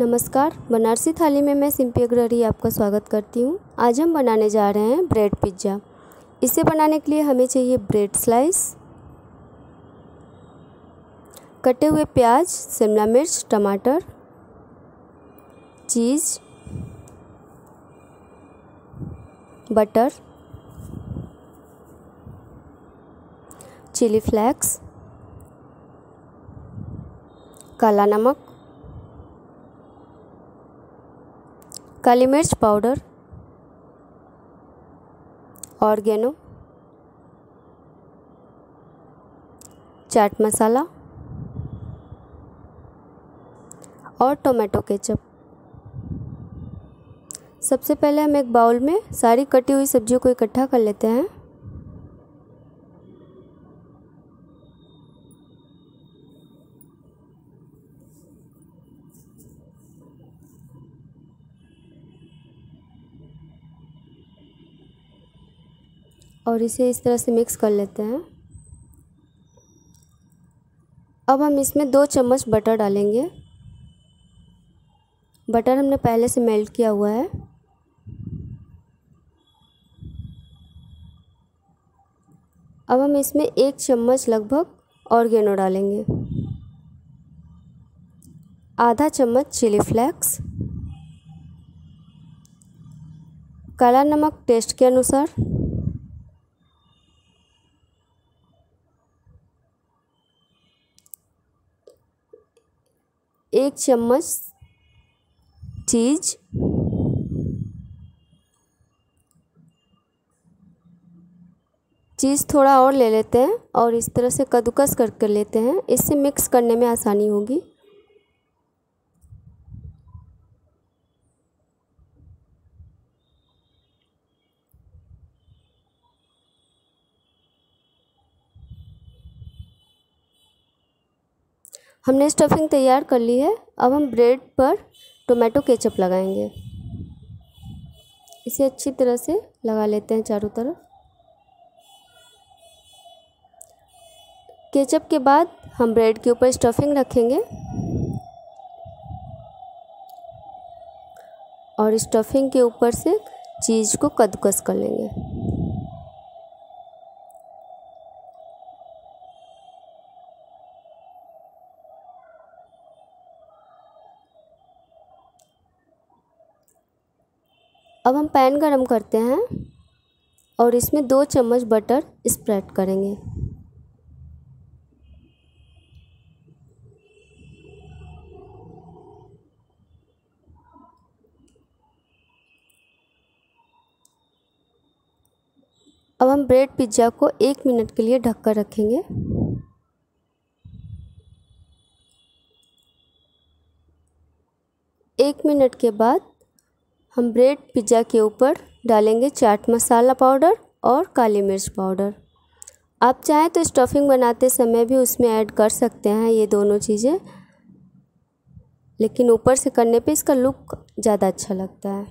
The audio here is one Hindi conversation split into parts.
नमस्कार, बनारसी थाली में मैं सिंपी अग्रहरी आपका स्वागत करती हूँ। आज हम बनाने जा रहे हैं ब्रेड पिज़्ज़ा। इसे बनाने के लिए हमें चाहिए ब्रेड स्लाइस, कटे हुए प्याज, शिमला मिर्च, टमाटर, चीज़, बटर, चिली फ्लेक्स, काला नमक काली मिर्च, पाउडर ऑर्गेनो चाट मसाला और टोमेटो केचप। सबसे पहले हम एक बाउल में सारी कटी हुई सब्जियों को इकट्ठा कर लेते हैं। और इसे इस तरह से मिक्स कर लेते हैं। अब हम इसमें दो चम्मच बटर डालेंगे। बटर हमने पहले से मेल्ट किया हुआ है। अब हम इसमें एक चम्मच लगभग ऑर्गेनो डालेंगे। आधा चम्मच चिली फ्लेक्स काला नमक टेस्ट के अनुसार। एक चम्मच चीज़। चीज़ थोड़ा और ले लेते हैं और इस तरह से कद्दूकस कर कर लेते हैं। इससे मिक्स करने में आसानी होगी। हमने स्टफिंग तैयार कर ली है। अब हम ब्रेड पर टोमेटो केचप लगाएँगे। इसे अच्छी तरह से लगा लेते हैं चारों तरफ़। केचप के बाद हम ब्रेड के ऊपर स्टफिंग रखेंगे। और स्टफिंग के ऊपर से चीज़ को कद्दूकस कर लेंगे। अब हम पैन गरम करते हैं और इसमें दो चम्मच बटर स्प्रेड करेंगे। अब हम ब्रेड पिज़्ज़ा को एक मिनट के लिए ढककर रखेंगे। एक मिनट के बाद हम ब्रेड पिज़्ज़ा के ऊपर डालेंगे चाट मसाला पाउडर और काली मिर्च पाउडर। आप चाहें तो स्टफिंग बनाते समय भी उसमें ऐड कर सकते हैं ये दोनों चीज़ें, लेकिन ऊपर से करने पे इसका लुक ज़्यादा अच्छा लगता है।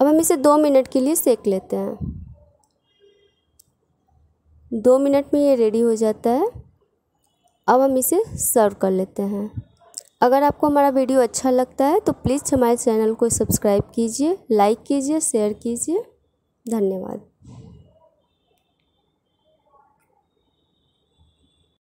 अब हम इसे दो मिनट के लिए सेक लेते हैं। दो मिनट में ये रेडी हो जाता है। अब हम इसे सर्व कर लेते हैं। अगर आपको हमारा वीडियो अच्छा लगता है तो प्लीज़ हमारे चैनल को सब्सक्राइब कीजिए, लाइक कीजिए, शेयर कीजिए। धन्यवाद।